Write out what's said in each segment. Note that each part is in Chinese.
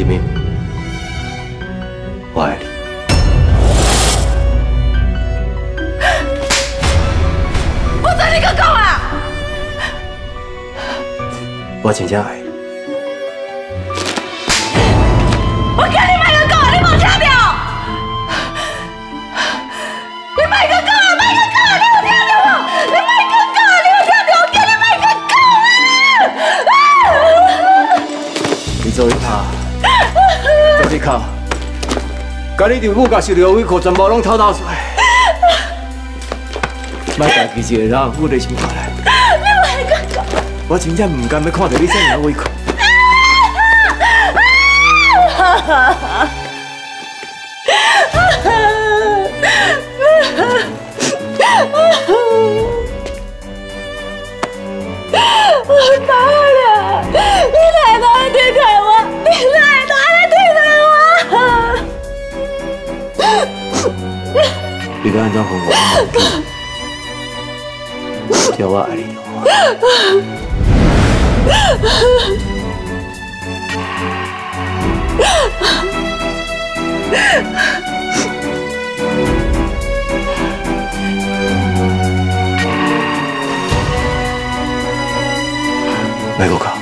黎明，我爱你。不准你去讲啊！我真正爱你。我叫你卖去讲啊！你无听到？你卖去讲啊！卖去讲啊！你有听到无？你卖去讲啊！你有听到？我叫你卖去讲啊！你做一拍，做你靠，把你丈夫甲受到委屈全部拢偷偷出来，别家己一个人负在心看来。你卖去讲！我真正唔甘要看到你这样委屈。安怎哄我？叫我爱你就好。美国靠。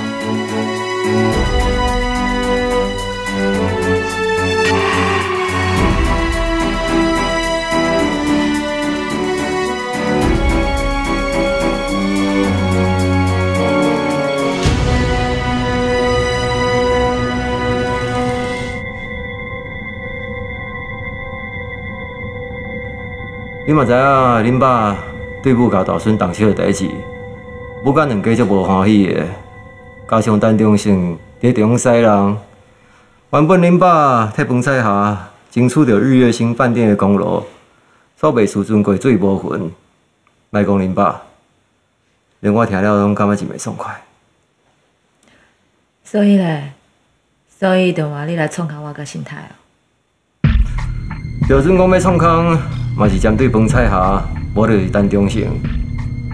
你嘛知影，恁爸对母甲大孙动手的代志，母甲两家足无欢喜的，加上陈忠信在中西人，原本恁爸替饭菜下争取着日月星饭店的功劳，煞未输尊过水无份，卖讲恁爸，连我听了拢感觉真袂爽快。所以咧，所以就话你来创下我个心态哦。就算讲要创空，嘛是针对饭菜下，无就是陈中信，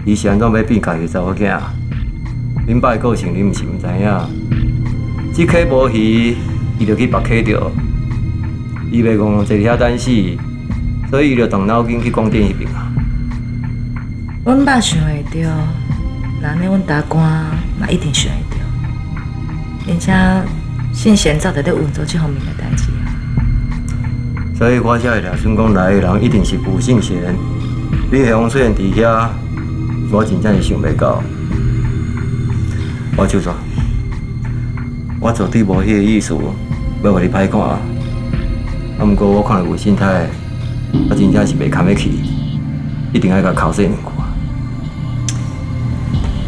伊是安怎要变家己查某囝？恁爸的个性，你毋是毋知影？即溪无鱼，伊就去别溪钓。伊袂讲坐遐等死，所以伊就动脑筋去广电迄边啊。阮爸想会着，那呢阮大官嘛一定想会着，而且信贤早就咧运作这方面的代。所以我才会俩算讲来的人一定是不信贤。你下方出现伫遐，我真正是想袂到。我就说，我绝对无迄个意思，要互你歹看。啊，毋过我看到吴新太，我真正是袂堪得去，一定要甲考试两句。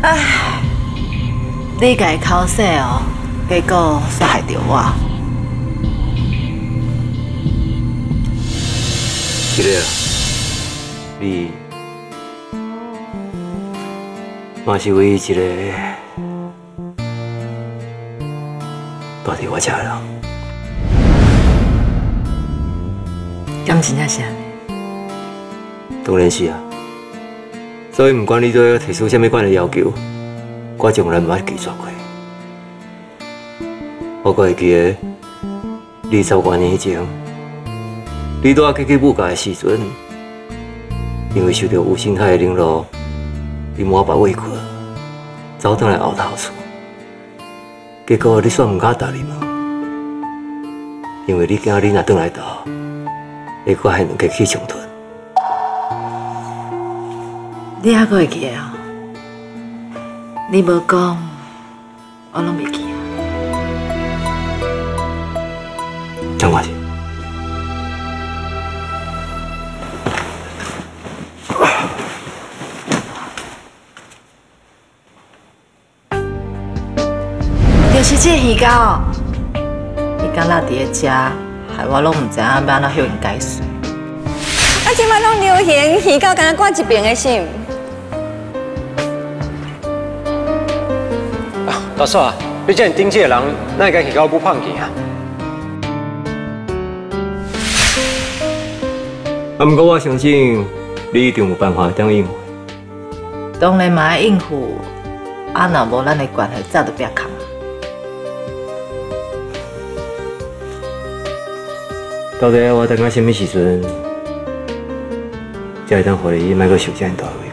唉，你家口说哦，结果煞害着我。是咧，你嘛是唯一一个住伫我家的人。敢真正是安尼？当然是啊。所以不管你对我提出什么款的要求，我从来毋捌拒绝过。我还会记得你十多年以前，你拄啊去去母家的时阵，因为受到吴兴泰的冷落，你满腹委屈，走倒来后头厝。结果你煞毋敢答应我，因为你惊你若转来倒，会搁害两家起冲突。你还阁会记得哦？你无讲，我拢袂记这鱼糕，伊敢若伫咧食，害我拢毋知影要安怎向因解释。啊，即摆拢流行鱼到敢若挂一边的心。啊，大嫂啊，你这样顶这个人，哪会甲鱼到不胖去啊？啊，不过我相信你一定有办法当应付。当然嘛要应付，啊若无咱的关系早就不要到底我等到什么时阵，才会当互你莫阁受这样大的委屈？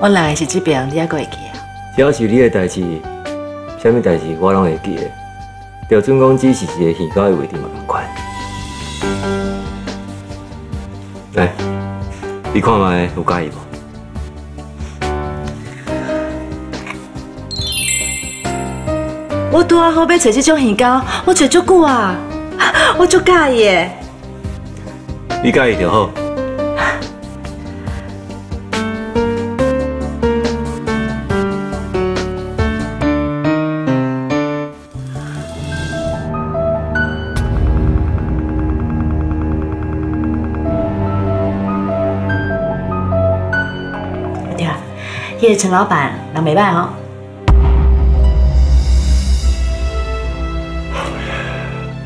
我来的是这边，你还阁会记啊？只要是你的代志，什么代志我拢会记的。就准讲只是一个耳高的位置嘛，同款。来，你看卖有介意无？我拄啊好要找这种鱼膏，我找足久啊，我足介意的。你介意就好。对啊，迄个陈老板人袂歹哦。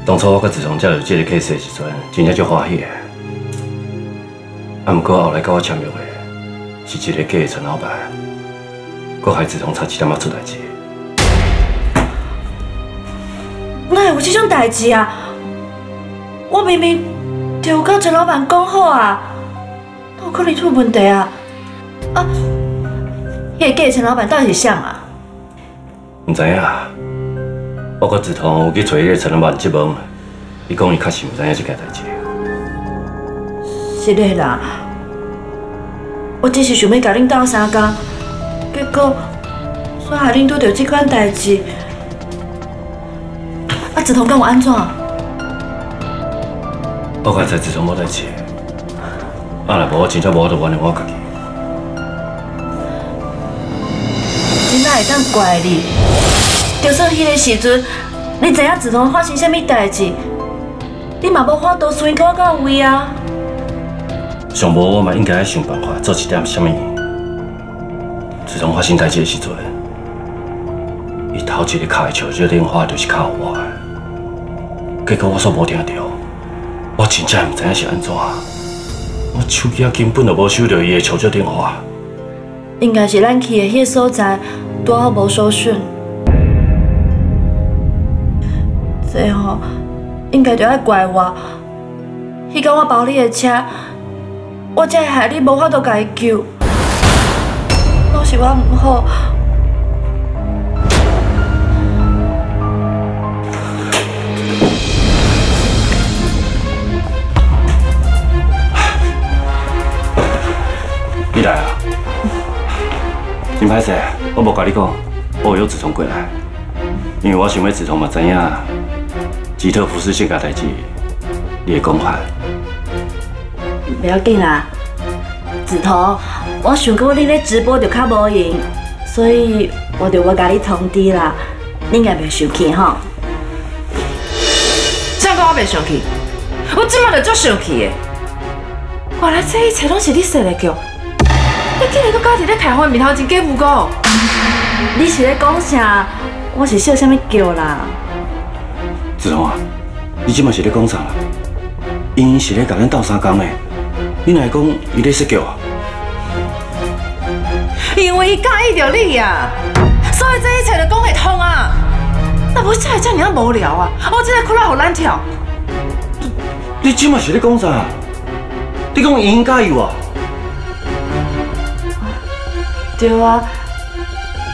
当初我甲自从接到这个 case 的时阵，真正足欢喜的。啊，毋过后来甲我签约的，是一个假的陈老板，搁害自从差一点仔出代志。哪会有这种代志啊？我明明就有甲陈老板讲好啊，哪有可能出问题啊？啊，迄个假的陈老板到底是谁啊？唔知影，我甲自从有去找迄个陈老板质问，伊讲伊确实毋知影这件代志。是的啦，我只是想要甲恁斗相共，结果煞害恁拄到即款代志。啊，子彤跟我安怎？我刚才自从无代志，啊若无我真正无法度原谅我家己。真哪会当怪你？就算迄个时阵，你知影子彤发生什么代志，你嘛无法度随我到位啊！上无我嘛应该想办法做一点什么。自从发生代志的时阵，伊头一个敲的笑这电话就是敲我的，结果我煞无听到，我真正毋知影是安怎，我手机啊根本就无收到伊的求救电话。应该是咱去的迄个所在拄好无收讯，这吼应该就爱怪我。迄天我包你的车，我才会害你无法度甲伊救，拢是我毋好。你来啊！真歹势，我无甲你讲，我有自从过来，因为我想要自从嘛知影吉特服饰这件代志，你会讲法。不要紧啦，子彤，我想讲你咧直播就较无闲，所以我就无甲你通知啦。你应该袂生气吼？怎讲我袂生气？我即马就足生气的。原来这一切拢是你设的局，你竟然搁家己咧开会面头前假无辜。你是咧讲啥？我是笑什么叫啦？子彤啊，你即马是咧讲啥啦？因是咧甲咱斗相共的，你哪会讲伊咧设局啊？因为伊介意着你啊，所以这一切就讲会通啊。那无才会遮尔啊无聊啊！我这个窟窿互咱跳。你即马是咧讲啥？你讲因介意我？对啊，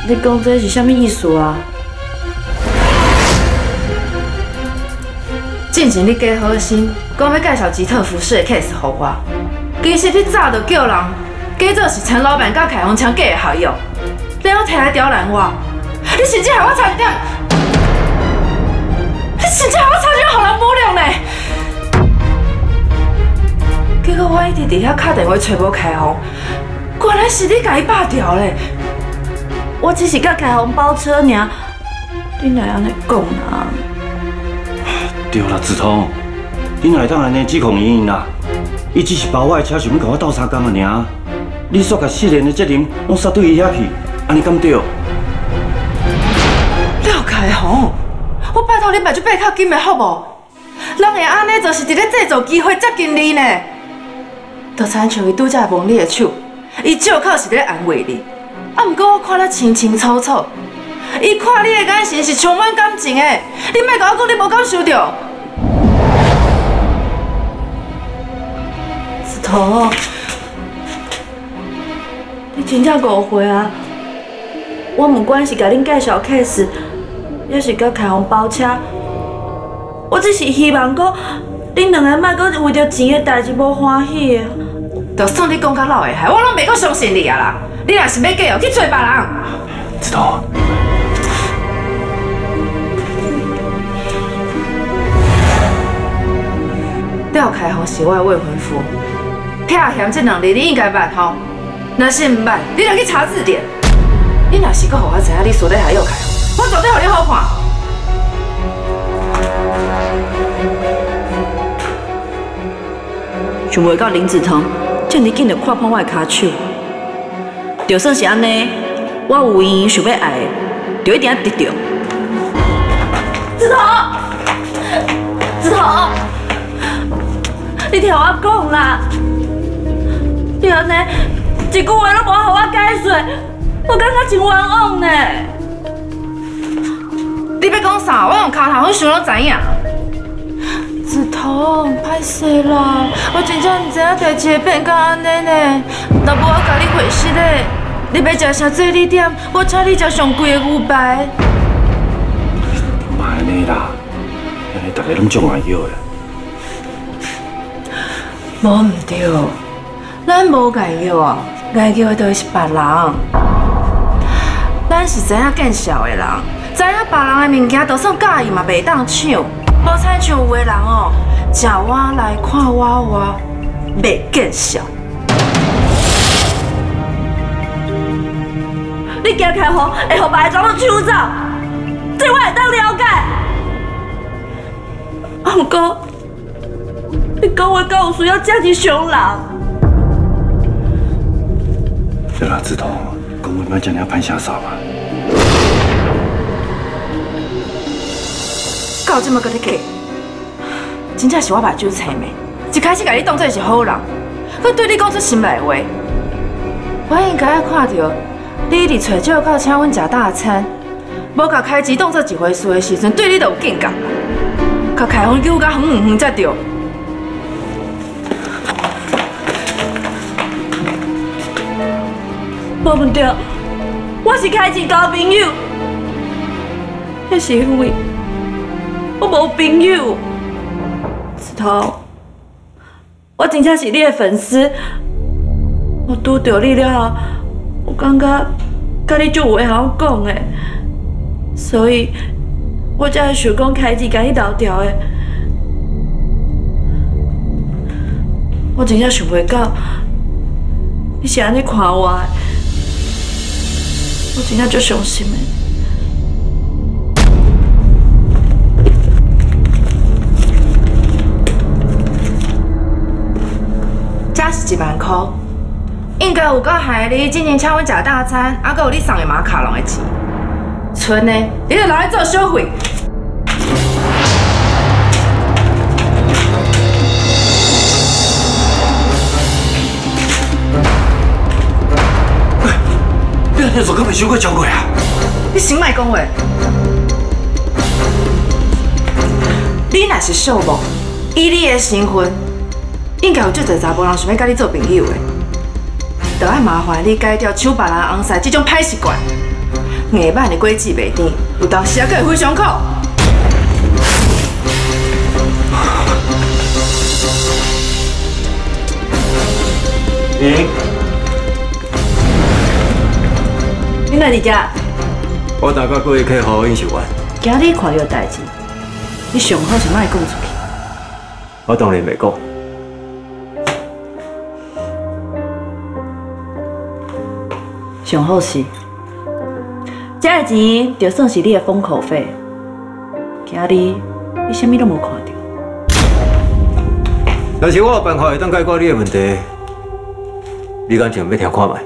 你讲这是什么意思啊？进前你加好心，讲要介绍吉特服饰的 case 给我，其实你早就叫人假做是陈老板甲凯鸿枪假的好友，然后摕来刁难我。你甚至害我差点，你甚至害我差点互人抹了呢。结果我一直伫遐敲电话找无凯鸿，原来是你甲伊霸掉嘞。我只是甲凯鸿包车尔，你哪安尼讲啊？对啦，子通，你哪会当安尼指控伊啦？伊只是包我的车，想要甲我斗相共啊尔。你煞甲失联的责任拢撒对伊遐去，安尼敢对？廖凯鸿，我拜托你卖这背靠金的好无？人会安尼就是伫咧制造机会接近你呢。就亲像伊拄则摸你的手，伊借口是咧安慰你。啊，毋过我看得清清楚楚，伊看你的眼神是充满感情的，你莫甲我讲你无感受到。石头，你真正误会啊！我不管是甲恁介绍 case，也是甲开红包车，我只是希望讲恁两个莫搁为着钱的代志无欢喜的。就算你讲甲老的害，我拢袂阁相信你啊啦！你若是要嫁哦，去找别人。知道。廖开宏是我的未婚夫，骗嫌这能力你应该捌吼。若是毋捌，你来去查字典。你若是搁互我知影你所在下要开宏，我绝对互你好看。想袂到林子腾这么紧就看破我的骹手，就算是安尼，我有缘想要爱的，就一定要得到。子彤，子彤，你听我讲啦，你安尼一句话都无互我解释，我感觉真冤枉呢。你要讲啥？我用骹头，我想拢知影。子彤，歹势啦，我真正毋知影代志会变到安尼呢。若无我甲你回信嘞，你要食啥做你点？我请你食上贵的牛排。莫安尼啦，安尼大家拢种爱药的。无毋对，咱无解药啊，解药都是别人。咱是知影见笑的人，知影别人的物件，就算介意嘛袂当抢。无亲像有的人哦，食我来看我活，袂见笑。你惊开红会互别人装到手走，这我会当了解。啊，毋过你讲话敢有需要这么伤人？对啦，志彤，讲话莫这样歹声扫嘛。到这么个你客，真正是我目睭青的。一开始把你当作是好人，佮对你讲出心内话。我应该看到你一直找借口请阮食大餐，无甲开支当作一回事的时阵，对你就有警觉。甲开封救到远远远才对。无毋对，我是开钱交朋友，迄是因为我无朋友。石头，我真正是你的粉丝，我拄到你了后，我感觉甲你就有话好讲的，所以我才会想讲开钱甲你投条的。我真正想袂到你是安尼看我的。我真正足伤心的。这是一万块，应该有够害你今年请我食大餐，还佮有你送的马卡龙的钱。剩的，你就拿来做消费。你做，敢袂伤过超过啊？你先莫讲话。你若是小某，以你的身份，应该有足侪查甫人想要甲你做朋友的，就爱麻烦你改掉抢别人红衫这种歹习惯。硬板的果子袂甜，有当时啊，佫会非常苦。你你哪伫遮？我大概过去客户应酬完，今日看到代志，你上好是莫讲出去。我当然袂讲。上好是，这个钱就算是你的封口费。今日你啥物都无看到，但是我有办法会当解决你的问题，你敢想要听看卖？